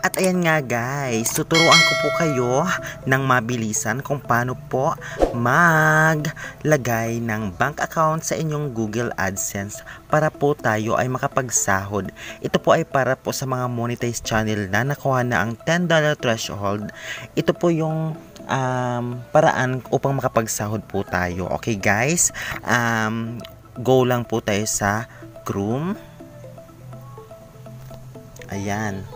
At ayan nga guys, tuturuan ko po kayo ng mabilisan kung paano po maglagay ng bank account sa inyong Google AdSense para po tayo ay makapagsahod. Ito po ay para po sa mga monetized channel na nakuha na ang $10 threshold. Ito po yung um, paraan upang makapagsahod po tayo. Okay guys, um, go lang po tayo sa Chrome. Ayan.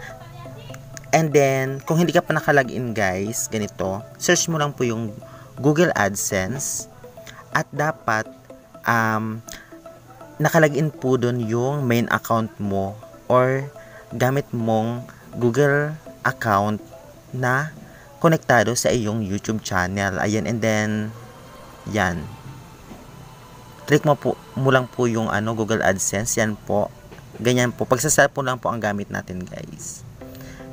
And then, kung hindi ka pa nakalagin guys, ganito, search mo lang po yung Google AdSense at dapat um, nakalagin po doon yung main account mo or gamit mong Google account na konektado sa iyong YouTube channel. Ayan, and then, yan. Click mo po, mo lang po yung ano, Google AdSense. Yan po. Ganyan po. Pagsasal po lang po ang gamit natin, guys.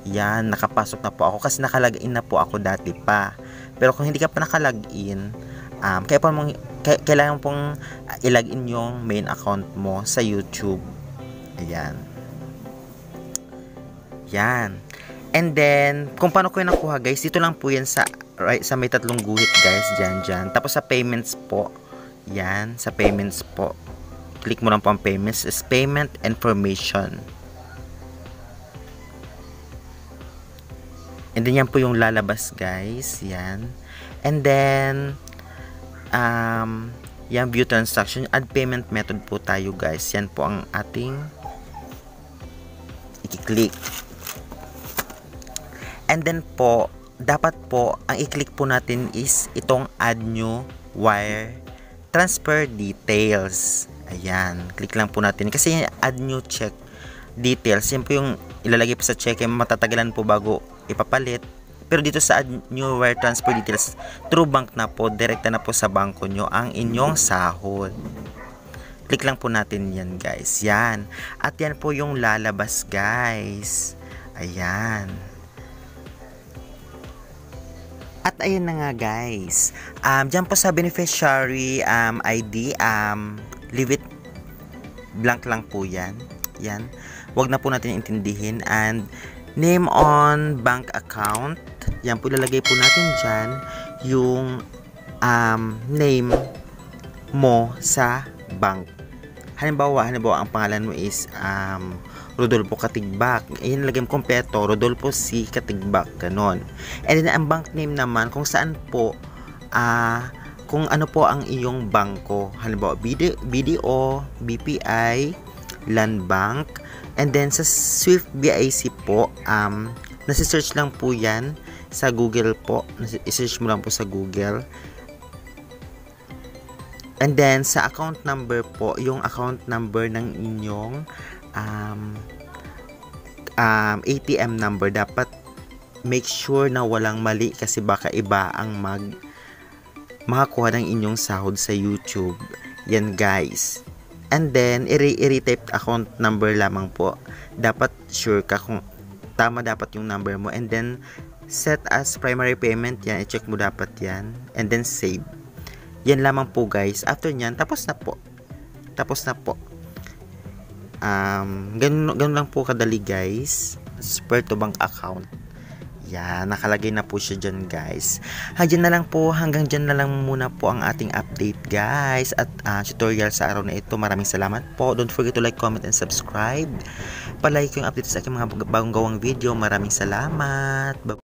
Yan, nakapasok na po ako kasi nakalagin na po ako dati pa. Pero kung hindi ka pa nakalagin, um, kaya pa mong, kailangan pong uh, ilagin yung main account mo sa YouTube. Ayan. Yan. And then, kung paano ko yung nakuha guys, dito lang po yan sa, right, sa may tatlong guhit guys, dyan, dyan. Tapos sa payments po, yan, sa payments po click mo lang po ang payments is payment information and then yan po yung lalabas guys. Yan. And then um, yan view transaction. Add payment method po tayo guys. Yan po ang ating i-click. And then po dapat po ang i-click po natin is itong add new wire transfer details. Ayan, click lang po natin. Kasi add new check details, yan po yung ilalagay po sa check, matatagalan po bago ipapalit. Pero dito sa add new wire transfer details, true bank na po, direkta na po sa bangko nyo ang inyong sahod. Click lang po natin yan guys. Yan. At yan po yung lalabas guys. Ayan. At ayan na nga guys. Um, dyan po sa beneficiary um, ID, um, leave it blank lang po yan. Yan. Huwag na po natin intindihin. And name on bank account. Yan po ilalagay po natin dyan yung um, name mo sa bank. Halimbawa, halimbawa ang pangalan mo is um, Rodolfo Katigbak. Ayan, lagay mo kompleto, Rodolfo C. Katigbak, ganon. And then, ang bank name naman, kung saan po, ah, uh, kung ano po ang iyong bangko. Halimbawa, BD, BDO, BPI, Land Bank, and then sa Swift BIC po, um, nasi-search lang po yan sa Google po. I-search mo lang po sa Google. And then, sa account number po, yung account number ng inyong um, um, ATM number, dapat make sure na walang mali kasi baka iba ang mag makakuha ng inyong sahod sa YouTube. Yan guys. And then, i-retype account number lamang po. Dapat sure ka kung tama dapat yung number mo. And then, set as primary payment. Yan, i-check mo dapat yan. And then, save. Yan lamang po guys. After nyan, tapos na po. Tapos na po. Um, ganun, ganun lang po kadali guys. Spare to bank account. Yan, nakalagay na po siya dyan guys. Hanggang na lang po, hanggang dyan na lang muna po ang ating update guys at uh, tutorial sa araw na ito. Maraming salamat po. Don't forget to like, comment, and subscribe. Palike yung update sa aking mga bagong gawang video. Maraming salamat. Bye